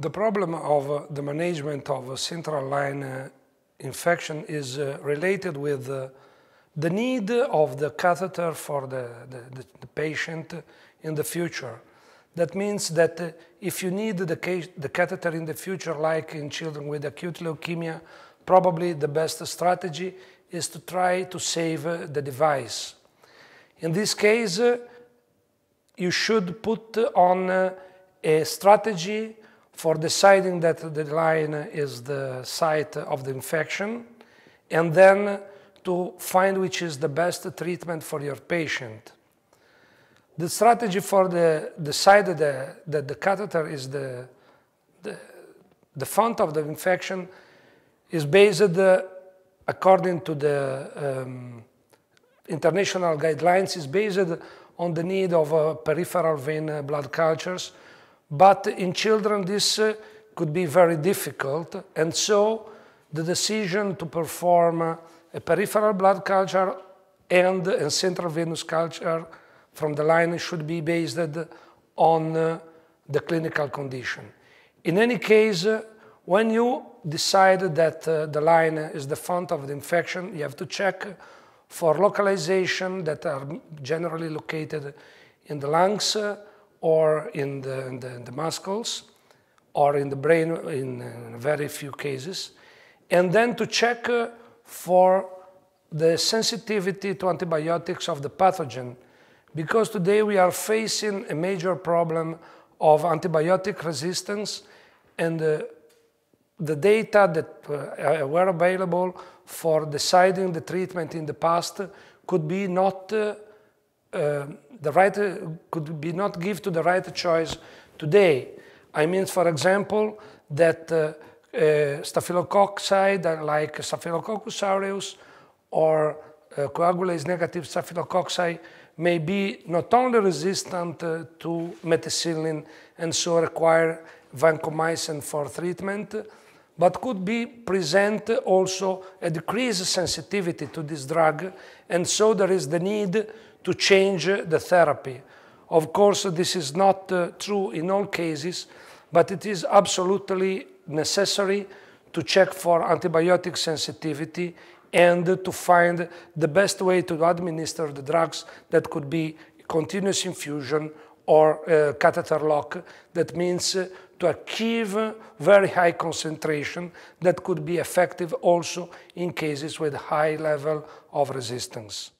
The problem of uh, the management of central line uh, infection is uh, related with the need of the catheter for the, the, the, patient in the future. That means that if you need the, the catheter in the future, like in children with acute leukemia, probably the best strategy is to try to save the device. In this case, you should put on a strategy for deciding that the line is the site of the infection, and then to find which is the best treatment for your patient. The strategy for the decide that the, that the catheter is the, the, the font of the infection is based according to the um, international guidelines is based on the need of uh, peripheral vein uh, blood cultures but in children, this uh, could be very difficult, and so the decision to perform uh, a peripheral blood culture and a central venous culture from the line should be based on uh, the clinical condition. In any case, when you decide that uh, the line is the font of the infection, you have to check for localization that are generally located in the lungs, or in the, in the, in the muscles or in the brain in, in, very few cases, and then to check uh, for the sensitivity to antibiotics of the pathogen, because today we are facing a major problem of antibiotic resistance, and uh, the data that uh, were available for deciding the treatment in the past could be not uh, uh, the right uh, could be not give to the right choice today. I mean, for example, that uh, uh, staphylococci like Staphylococcus aureus or uh, coagulase negative staphylococci may be not only resistant uh, to methicillin and so require vancomycin for treatment, but could be present also a decreased sensitivity to this drug, and so there is the need to change the therapy. Of course, this is not uh, true in all cases, but it is absolutely necessary to check for antibiotic sensitivity and to find the best way to administer the drugs that could be continuous infusion or uh, catheter lock. That means uh, to achieve very high concentration that could be effective also in cases with high level of resistance.